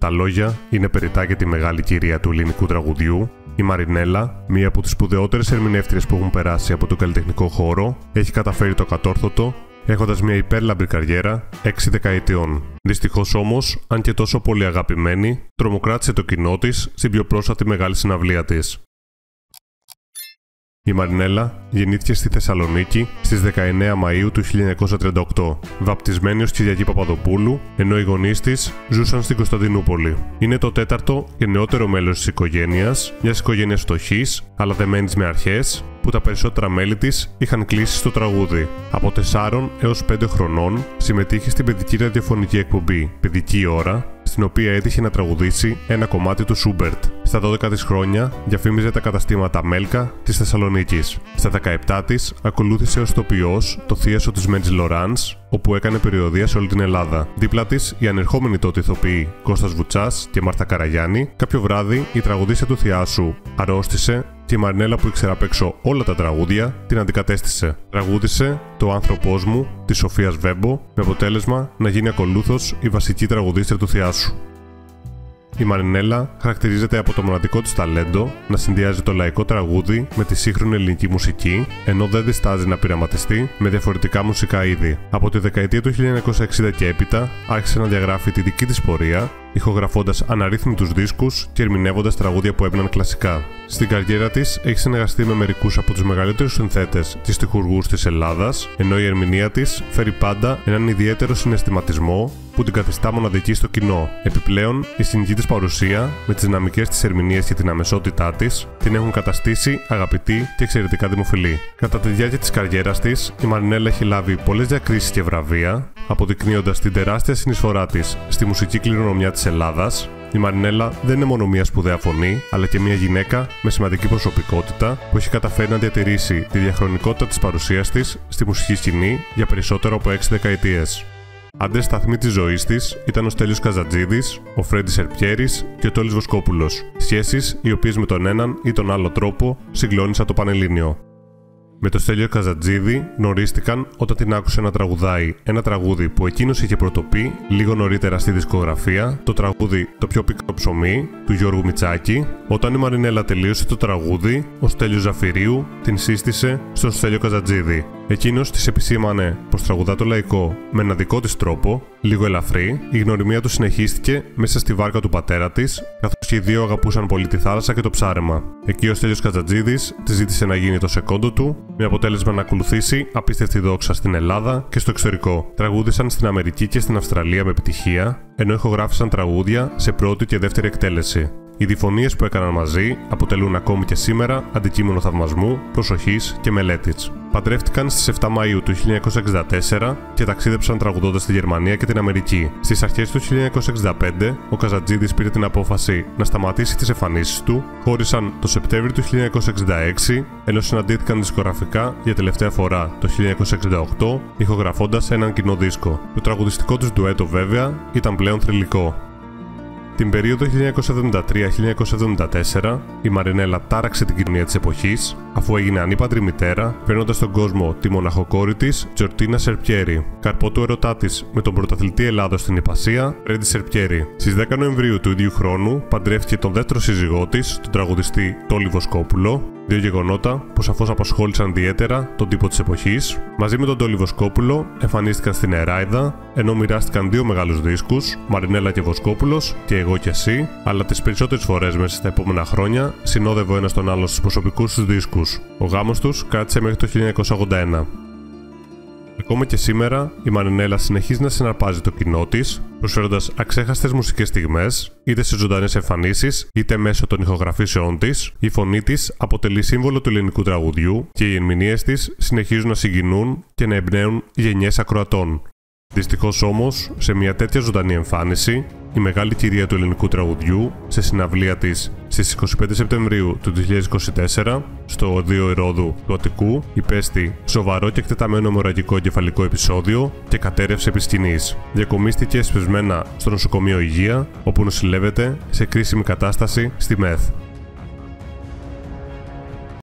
Τα λόγια είναι περιτά για τη μεγάλη κυρία του ελληνικού τραγουδιού. Η Μαρινέλα, μία από τις σπουδαιότερες ερμηνεύτριες που έχουν περάσει από τον καλλιτεχνικό χώρο, έχει καταφέρει το κατόρθωτο, έχοντας μια υπέρλαμπρη καριέρα 6 δεκαετιών. Δυστυχώς όμως, αν και τόσο πολύ αγαπημένη, τρομοκράτησε το κοινό της στην πιο πρόσφατη μεγάλη συναυλία της. Η Μαρινέλα γεννήθηκε στη Θεσσαλονίκη στις 19 Μαΐου του 1938, βαπτισμένη ως Κυριακή Παπαδοπούλου, ενώ οι γονείς της ζούσαν στην Κωνσταντινούπολη. Είναι το τέταρτο και νεότερο μέλος της οικογένειας, μιας οικογένειας φτωχής, αλλά δεμένης με αρχές, που τα περισσότερα μέλη της είχαν κλείσει στο τραγούδι. Από 4 έως 5 χρονών συμμετείχε στην παιδική ραδιοφωνική εκπομπή Παιδική Ώρα, στην οποία έτυχε να τραγουδήσει ένα κομμάτι του Σούμπερτ. Στα 12 της χρόνια διαφήμιζε τα καταστήματα Μέλκα της Θεσσαλονίκης. Στα 17 της ακολούθησε ως τοπιός το θίασο της Μέντζ Λοράνς, όπου έκανε περιοδία σε όλη την Ελλάδα. Δίπλα της, οι ανερχόμενοι τότε ηθοποιοί Κώστας Βουτσάς και Μάρτα Καραγιάννη, κάποιο βράδυ η τραγουδίστρια του θειάσου αρρώστησε και η Μαρινέλα που ήξερα απ' έξω όλα τα τραγούδια την αντικατέστησε. Τραγούδισε το άνθρωπός μου της Σοφίας Βέμπο με αποτέλεσμα να γίνει ακολούθως η βασική τραγουδίστρια του θειάσου. Η Μαρινέλα χαρακτηρίζεται από το μοναδικό της ταλέντο να συνδυάζει το λαϊκό τραγούδι με τη σύγχρονη ελληνική μουσική, ενώ δεν διστάζει να πειραματιστεί με διαφορετικά μουσικά είδη. Από τη δεκαετία του 1960 και έπειτα άρχισε να διαγράφει τη δική της πορεία, ηχογραφώντας αναρρύθμιτους δίσκους και ερμηνεύοντας τραγούδια που έμειναν κλασικά. Στην καριέρα της έχει συνεργαστεί με μερικούς από τους μεγαλύτερους συνθέτες και τυχουργού της Ελλάδας, ενώ η ερμηνεία της φέρει πάντα έναν ιδιαίτερο συναισθηματισμό που την καθιστά μοναδική στο κοινό. Επιπλέον, η συνική τη παρουσία, με τις δυναμικές της ερμηνείες και την αμεσότητά της, την έχουν καταστήσει αγαπητή και εξαιρετικά δημοφιλή. Κατά τη διάρκεια της καριέρας της, η Μαρινέλα έχει λάβει πολλές διακρίσεις και βραβεία, αποδεικνύοντας την τεράστια συνεισφορά της στη μουσική κληρονομιά της Ελλάδας, η Μαρινέλα δεν είναι μόνο μια σπουδαία φωνή, αλλά και μια γυναίκα με σημαντική προσωπικότητα που έχει καταφέρει να διατηρήσει τη διαχρονικότητα της παρουσίας της στη μουσική σκηνή για περισσότερο από 6 δεκαετίες. Άντρε σταθμοί της ζωής της ήταν ο Στέλιος Καζατζίδης, ο Φρέντι Ερπιέρη και ο Τόλι Βοσκόπουλος. Σχέσεις οι οποίες με τον έναν ή τον άλλο τρόπο συγκλώνησαν το Πανελλήνιο. Με το Στέλιο Καζατζίδη γνωρίστηκαν όταν την άκουσε να τραγουδάει ένα τραγούδι που εκείνος είχε πρωτοπεί λίγο νωρίτερα στη δισκογραφία, το τραγούδι Το πιο πικρό ψωμί του Γιώργου Μιτσάκη. Όταν η Μαρινέλα τελείωσε το τραγούδι, ο Στέλιος Ζαφυρίου την σύστησε στον Στέλιο Καζατζίδη. Εκείνος της επισήμανε πως τραγουδά το λαϊκό με ένα δικό της τρόπο, λίγο ελαφρύ. Η γνωριμία του συνεχίστηκε μέσα στη βάρκα του πατέρα της, καθώς και οι δύο αγαπούσαν πολύ τη θάλασσα και το ψάρεμα. Εκεί ο Στέλιος Κατζατζίδης τη ζήτησε να γίνει το σεκόντο του, με αποτέλεσμα να ακολουθήσει απίστευτη δόξα στην Ελλάδα και στο εξωτερικό. Τραγούδισαν στην Αμερική και στην Αυστραλία με επιτυχία, ενώ ηχογράφησαν τραγούδια σε πρώτη και δεύτερη εκτέλεση. Οι διφωνίες που έκαναν μαζί αποτελούν ακόμη και σήμερα αντικείμενο θαυμασμού, προσοχής και μελέτης. Παντρεύτηκαν στις 7 Μαου του 1964 και ταξίδεψαν τραγουδώντας στη Γερμανία και την Αμερική. Στις αρχές του 1965, ο Καζατζίδης πήρε την απόφαση να σταματήσει τις εμφανίσεις του, χώρισαν το Σεπτέμβριο του 1966, ενώ συναντήθηκαν δισκογραφικά για τελευταία φορά το 1968, ηχογραφώντας έναν κοινό δίσκο. Το τραγουδιστικό τους ντουέτο, βέβαια, ήταν πλέον θρηλυκό. Την περίοδο 1973-1974, η Μαρινέλα τάραξε την κοινωνία της εποχής, αφού έγινε ανήπαντρη μητέρα, φέρνοντας στον κόσμο τη μοναχοκόρη της, Τζορτίνα Σερπιέρη. Καρπό του ερωτά της με τον πρωταθλητή Ελλάδο στην Ιπασία, Ρέντι Σερπιέρη. Στις 10 Νοεμβρίου του ίδιου χρόνου παντρεύτηκε τον δεύτερο σύζυγό της, τον τραγουδιστή Τόλι Βοσκόπουλο, Δύο γεγονότα που σαφώς απασχόλησαν ιδιαίτερα τον τύπο της εποχής. Μαζί με τον Τόλι Βοσκόπουλο εμφανίστηκαν στην Εράιδα, ενώ μοιράστηκαν δύο μεγάλους δίσκους, Μαρινέλα και Βοσκόπουλος και Εγώ και Εσύ, αλλά τις περισσότερες φορές μέσα στα επόμενα χρόνια συνόδευε ο ένα τον άλλο στους προσωπικούς τους δίσκους. Ο γάμος τους κράτησε μέχρι το 1981. Ακόμα και σήμερα, η Μαρινέλα συνεχίζει να συναρπάζει το κοινό της, προσφέροντας αξέχαστες μουσικές στιγμές, είτε σε ζωντανές εμφανίσεις, είτε μέσω των ηχογραφήσεών της. Η φωνή της αποτελεί σύμβολο του ελληνικού τραγουδιού και οι ερμηνείες της συνεχίζουν να συγκινούν και να εμπνέουν γενιές ακροατών. Δυστυχώς όμως, σε μια τέτοια ζωντανή εμφάνιση, η μεγάλη κυρία του ελληνικού τραγουδιού, σε συναυλία της στις 25 Σεπτεμβρίου του 2024, στο οδείο Ερόδου του Αττικού, υπέστη σοβαρό και εκτεταμένο αιμορραγικό εγκεφαλικό επεισόδιο και κατέρευσε επί σκηνής. Διακομίστηκε εσπεσμένα στο νοσοκομείο Υγεία, όπου νοσηλεύεται σε κρίσιμη κατάσταση στη ΜΕΘ.